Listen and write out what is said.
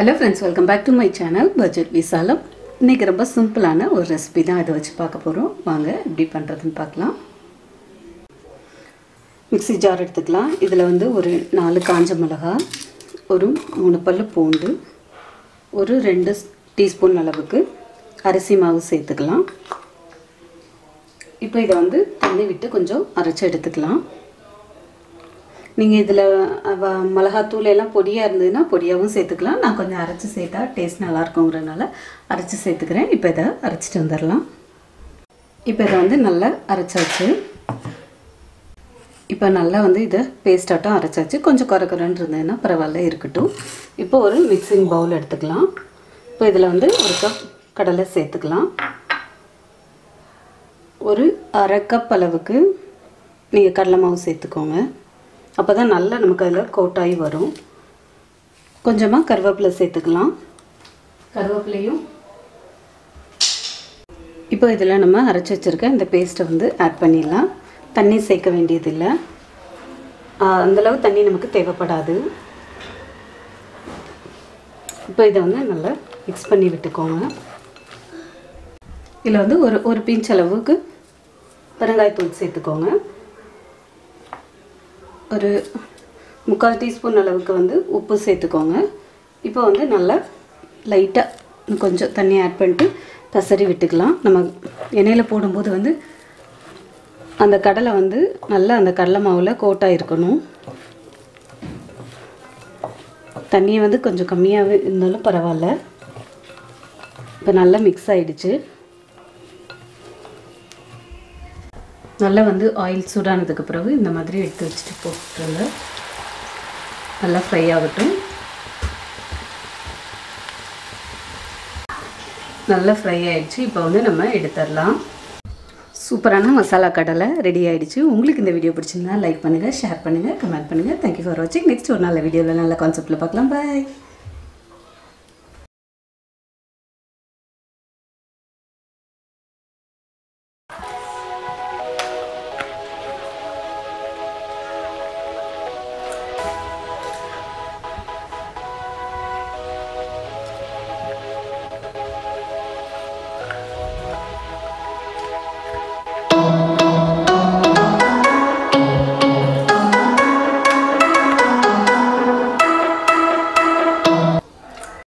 Hello friends welcome back to my channel budget Visalam இன்றைக்கி ரொம்ப சிம்பிளான ஒரு ரெசிபி தான் இதை வச்சு பார்க்க போகிறோம் வாங்க எப்படி பண்ணுறதுன்னு பார்க்கலாம். மிக்சி ஜார் எடுத்துக்கலாம். இதில் வந்து ஒரு நாலு காஞ்ச மிளகா ஒரு மூணு பல்லு பூண்டு ஒரு ரெண்டு டீஸ்பூன் அளவுக்கு அரிசி மாவு சேர்த்துக்கலாம். இப்போ இதை வந்து தண்ணி விட்டு கொஞ்சம் அரைச்சி எடுத்துக்கலாம். நீங்கள் இதில் மிளகாத்தூள் எல்லாம் பொடியாக இருந்ததுன்னா பொடியாகவும் சேர்த்துக்கலாம். நான் கொஞ்சம் அரைச்சி சேர்த்தா டேஸ்ட் நல்லாயிருக்குங்கிறனால அரைச்சி சேர்த்துக்கிறேன். இப்போ இதை அரைச்சிட்டு வந்துடலாம். இப்போ இதை வந்து நல்லா அரைச்சாச்சு. இப்போ நல்லா வந்து இதை பேஸ்டாட்டம் அரைச்சாச்சு. கொஞ்சம் குறை குறைன்னு இருந்ததுன்னா பரவாயில்ல இருக்கட்டும். இப்போ ஒரு மிக்சிங் பவுல் எடுத்துக்கலாம். இப்போ இதில் வந்து ஒரு கப் கடலை சேர்த்துக்கலாம். ஒரு அரை கப் அளவுக்கு நீங்கள் கடலை மாவு சேர்த்துக்கோங்க. அப்போ தான் நல்லா நமக்கு அதில் கோட்டாகி வரும். கொஞ்சமாக கருவேப்பிலை சேர்த்துக்கலாம். கருவேப்பிலையும். இப்போ இதில் நம்ம அரைச்சி வச்சுருக்க இந்த பேஸ்ட்டை வந்து ஆட் பண்ணிடலாம். தண்ணி சேர்க்க வேண்டியதில்லை. அந்தளவு தண்ணி நமக்கு தேவைப்படாது. இப்போ இதை வந்து நல்லா மிக்ஸ் பண்ணி விட்டுக்கோங்க. இதில் வந்து ஒரு ஒரு பிஞ்ச் அளவுக்கு பெருங்காயத்தூள் சேர்த்துக்கோங்க. ஒரு முக்கால் டீஸ்பூன் அளவுக்கு வந்து உப்பு சேர்த்துக்கோங்க. இப்போ வந்து நல்லா லைட்டாக கொஞ்சம் தண்ணி ஆட் பண்ணிட்டு பசறி விட்டுக்கலாம். நம்ம எண்ணெயில் போடும்போது வந்து அந்த கடலை வந்து நல்லா அந்த கடலை மாவில் கோட்டாக இருக்கணும். தண்ணியை வந்து கொஞ்சம் கம்மியாகவே இருந்தாலும் பரவாயில்ல. இப்போ நல்லா மிக்ஸ் ஆகிடுச்சு நல்லா வந்து ஆயில் சூடானதுக்கு பிறகு இந்த மாதிரி எடுத்து வச்சுட்டு போட்டுருங்க. நல்லா ஃப்ரை ஆகட்டும். நல்லா ஃப்ரை ஆகிடுச்சு இப்போ வந்து நம்ம எடுத்துடலாம். சூப்பரான மசாலா கடலை ரெடி ஆகிடுச்சு உங்களுக்கு இந்த வீடியோ பிடிச்சிருந்தா லைக் பண்ணுங்கள் ஷேர் பண்ணுங்கள் கமெண்ட் பண்ணுங்கள் தேங்க்யூ ஃபார் வாட்சிங் நெக்ஸ்ட் ஒரு நல்ல வீடியோவில் நல்ல கான்செப்ட்டில் பார்க்கலாம். பாய்